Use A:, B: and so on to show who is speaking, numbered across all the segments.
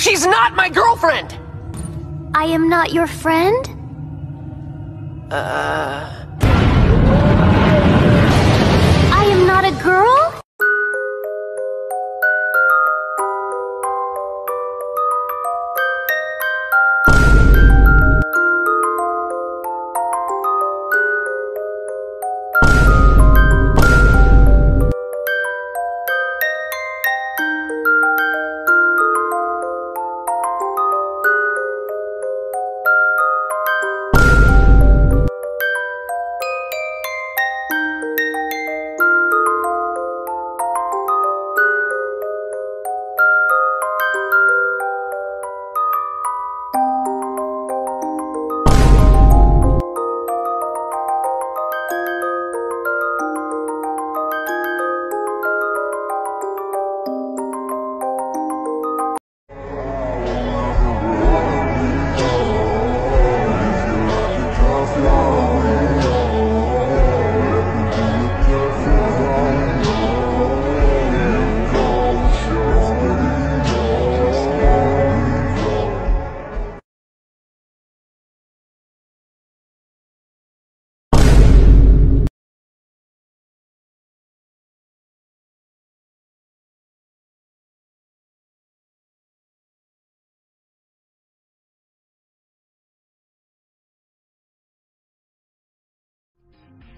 A: She's not my girlfriend!
B: I am not your friend?
A: Uh...
B: I am not a girl?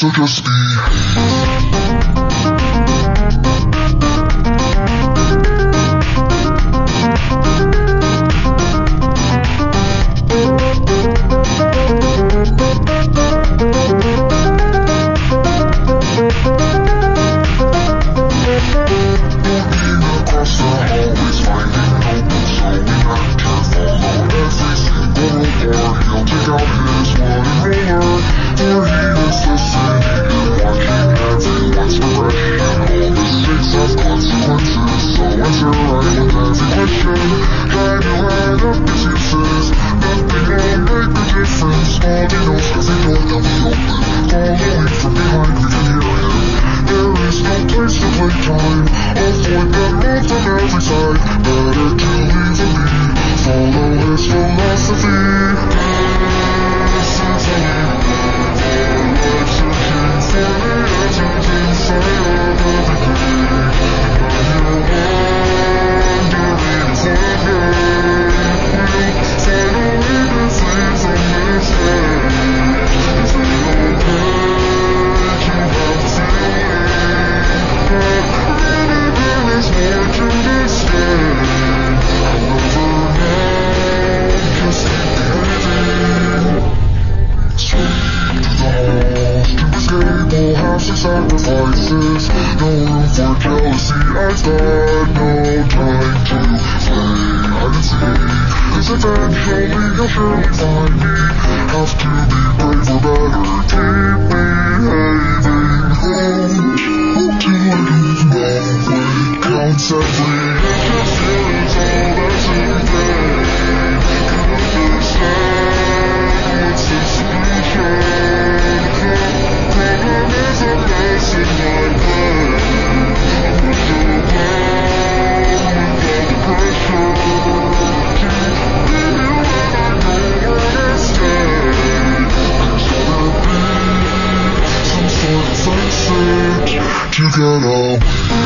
C: single door. He'll take out his he is listening for jealousy, I've got no time to play hide and seek. Cause eventually you'll surely find me. you got all.